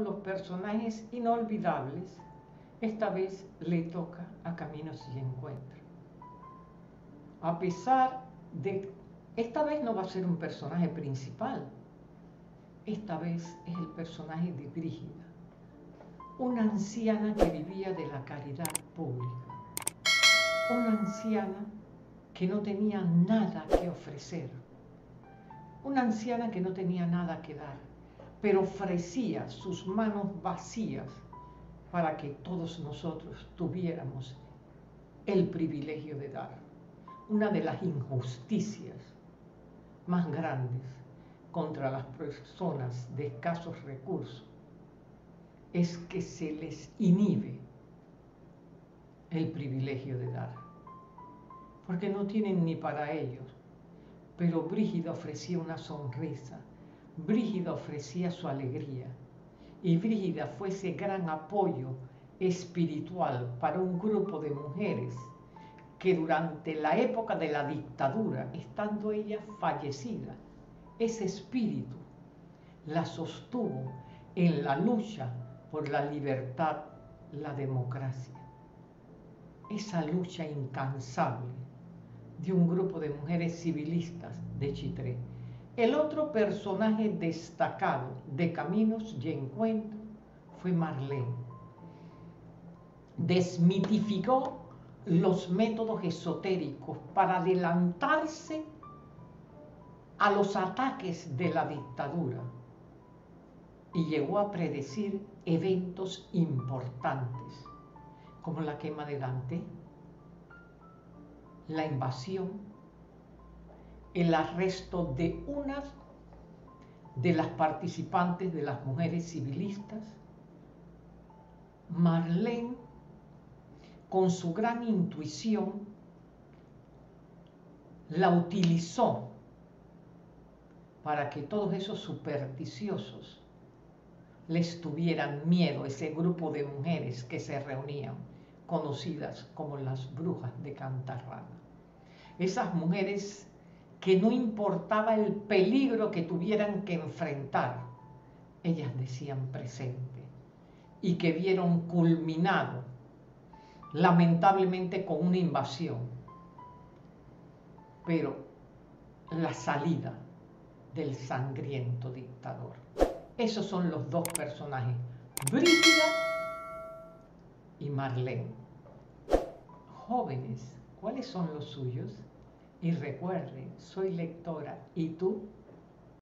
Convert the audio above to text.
los personajes inolvidables, esta vez le toca a Caminos y Encuentro. A pesar de... Esta vez no va a ser un personaje principal, esta vez es el personaje de Brígida, una anciana que vivía de la caridad pública, una anciana que no tenía nada que ofrecer, una anciana que no tenía nada que dar, pero ofrecía sus manos vacías para que todos nosotros tuviéramos el privilegio de dar. Una de las injusticias más grandes contra las personas de escasos recursos es que se les inhibe el privilegio de dar, porque no tienen ni para ellos. Pero Brígida ofrecía una sonrisa, Brígida ofrecía su alegría, y Brígida fue ese gran apoyo espiritual para un grupo de mujeres que durante la época de la dictadura, estando ella fallecida, ese espíritu la sostuvo en la lucha por la libertad, la democracia. Esa lucha incansable de un grupo de mujeres civilistas de Chitré. El otro personaje destacado de Caminos y Encuentro fue Marlene. Desmitificó los métodos esotéricos para adelantarse a los ataques de la dictadura y llegó a predecir eventos importantes como la quema de Dante, la invasión, el arresto de unas de las participantes de las mujeres civilistas, Marlene, con su gran intuición, la utilizó para que todos esos supersticiosos les tuvieran miedo, ese grupo de mujeres que se reunían, conocidas como las brujas de Cantarrana. Esas mujeres que no importaba el peligro que tuvieran que enfrentar, ellas decían presente y que vieron culminado lamentablemente con una invasión, pero la salida del sangriento dictador. Esos son los dos personajes, Brígida y Marlene. Jóvenes, ¿cuáles son los suyos? Y recuerden, soy lectora. ¿Y tú?